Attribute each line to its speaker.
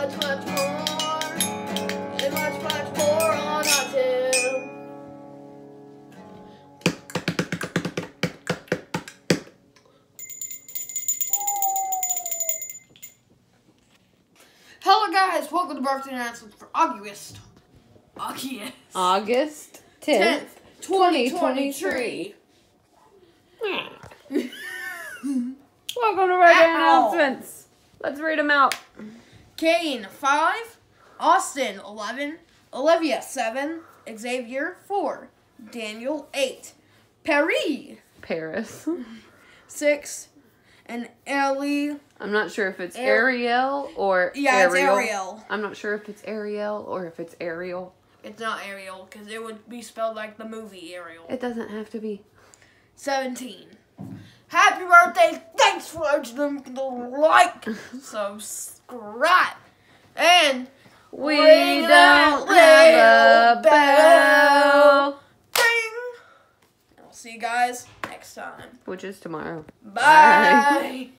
Speaker 1: much, much more. And much, much more on. Hello guys, welcome to birthday announcements for August. August.
Speaker 2: August 10th,
Speaker 1: 2023.
Speaker 2: 2023. Welcome to birthday
Speaker 1: Ow.
Speaker 2: announcements. Let's read them out.
Speaker 1: Kane, 5. Austin, 11. Olivia, 7. Xavier, 4. Daniel, 8. Perry,
Speaker 2: Paris.
Speaker 1: 6. And Ellie,
Speaker 2: I'm not sure if it's
Speaker 1: Ar-
Speaker 2: Ariel or
Speaker 1: yeah, it's
Speaker 2: Ariel.
Speaker 1: Ariel.
Speaker 2: I'm not sure if it's Ariel or if it's Ariel.
Speaker 1: It's not Ariel, because it would be spelled like the movie Ariel.
Speaker 2: It doesn't have to be.
Speaker 1: 17. Happy birthday. For watching the like, subscribe, and
Speaker 2: We don't have a
Speaker 1: bell.
Speaker 2: bell.
Speaker 1: ding. And we'll see you guys next time.
Speaker 2: Which is tomorrow.
Speaker 1: Bye.